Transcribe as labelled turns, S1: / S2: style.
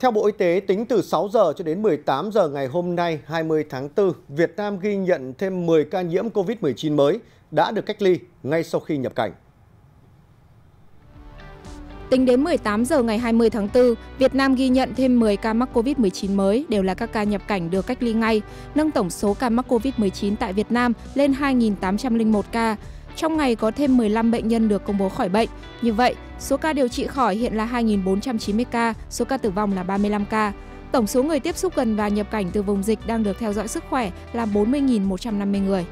S1: Theo Bộ Y tế, tính từ 6 giờ cho đến 18 giờ ngày hôm nay 20 tháng 4, Việt Nam ghi nhận thêm 10 ca nhiễm COVID-19 mới đã được cách ly ngay sau khi nhập cảnh.
S2: Tính đến 18 giờ ngày 20 tháng 4, Việt Nam ghi nhận thêm 10 ca mắc COVID-19 mới, đều là các ca nhập cảnh được cách ly ngay, nâng tổng số ca mắc COVID-19 tại Việt Nam lên 2.801 ca. Trong ngày có thêm 15 bệnh nhân được công bố khỏi bệnh. Như vậy, số ca điều trị khỏi hiện là 2.490 ca, số ca tử vong là 35 ca. Tổng số người tiếp xúc gần và nhập cảnh từ vùng dịch đang được theo dõi sức khỏe là 40.150 người.